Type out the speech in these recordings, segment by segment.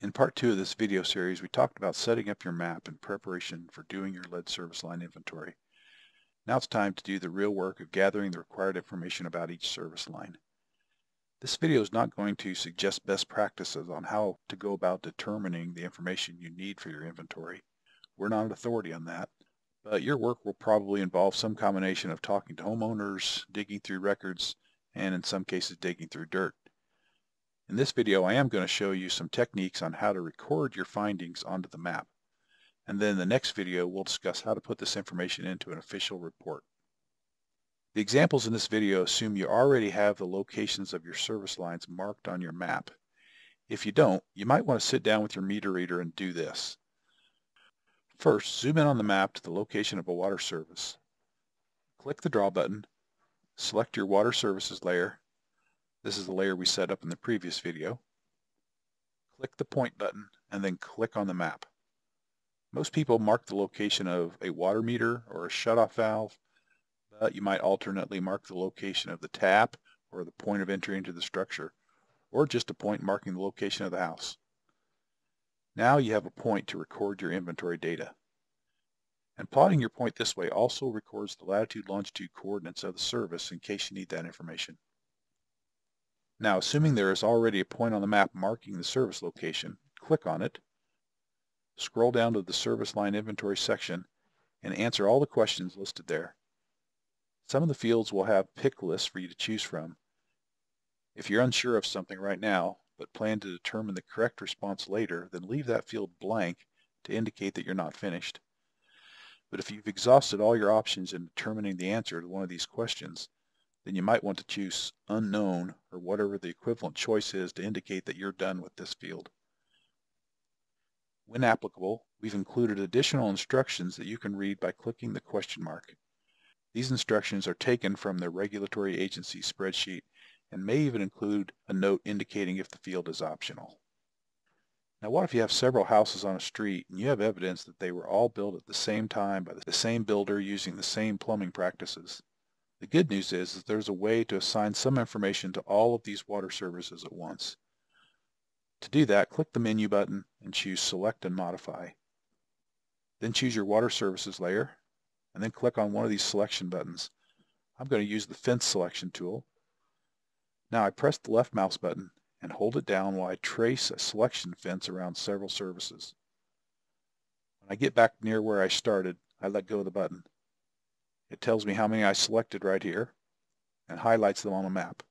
In part two of this video series, we talked about setting up your map in preparation for doing your lead service line inventory. Now it's time to do the real work of gathering the required information about each service line. This video is not going to suggest best practices on how to go about determining the information you need for your inventory. We're not an authority on that, but your work will probably involve some combination of talking to homeowners, digging through records, and in some cases digging through dirt. In this video, I am going to show you some techniques on how to record your findings onto the map. And then in the next video, we'll discuss how to put this information into an official report. The examples in this video assume you already have the locations of your service lines marked on your map. If you don't, you might want to sit down with your meter reader and do this. First, zoom in on the map to the location of a water service. Click the Draw button, select your Water Services layer, this is the layer we set up in the previous video. Click the point button and then click on the map. Most people mark the location of a water meter or a shutoff valve, but you might alternately mark the location of the tap or the point of entry into the structure, or just a point marking the location of the house. Now you have a point to record your inventory data. And plotting your point this way also records the latitude-longitude coordinates of the service in case you need that information. Now, assuming there is already a point on the map marking the service location, click on it, scroll down to the service line inventory section, and answer all the questions listed there. Some of the fields will have pick lists for you to choose from. If you're unsure of something right now, but plan to determine the correct response later, then leave that field blank to indicate that you're not finished. But if you've exhausted all your options in determining the answer to one of these questions, then you might want to choose unknown or whatever the equivalent choice is to indicate that you're done with this field. When applicable, we've included additional instructions that you can read by clicking the question mark. These instructions are taken from the regulatory agency spreadsheet and may even include a note indicating if the field is optional. Now what if you have several houses on a street and you have evidence that they were all built at the same time by the same builder using the same plumbing practices? The good news is that there's a way to assign some information to all of these water services at once. To do that, click the menu button and choose Select and Modify. Then choose your Water Services layer, and then click on one of these selection buttons. I'm going to use the Fence Selection tool. Now I press the left mouse button and hold it down while I trace a selection fence around several services. When I get back near where I started, I let go of the button. It tells me how many I selected right here and highlights them on the map.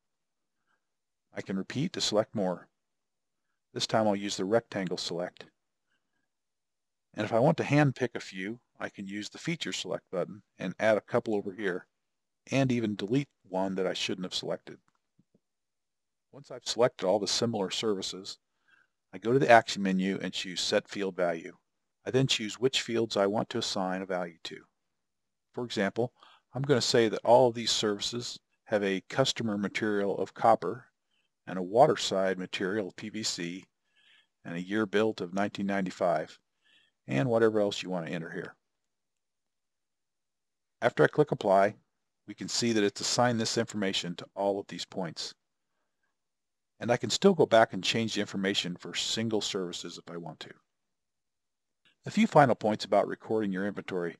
I can repeat to select more. This time I'll use the rectangle select. And if I want to hand pick a few, I can use the feature select button and add a couple over here and even delete one that I shouldn't have selected. Once I've selected all the similar services, I go to the action menu and choose set field value. I then choose which fields I want to assign a value to. For example, I'm going to say that all of these services have a customer material of copper and a waterside material of PVC and a year built of 1995 and whatever else you want to enter here. After I click apply, we can see that it's assigned this information to all of these points. And I can still go back and change the information for single services if I want to. A few final points about recording your inventory.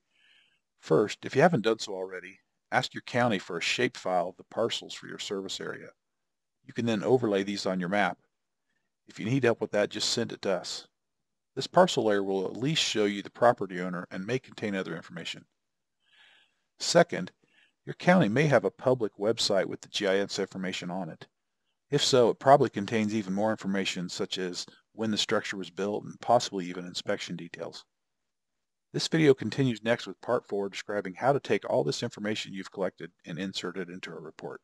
First, if you haven't done so already, ask your county for a shapefile of the parcels for your service area. You can then overlay these on your map. If you need help with that, just send it to us. This parcel layer will at least show you the property owner and may contain other information. Second, your county may have a public website with the GIS information on it. If so, it probably contains even more information such as when the structure was built and possibly even inspection details. This video continues next with part 4 describing how to take all this information you've collected and insert it into a report.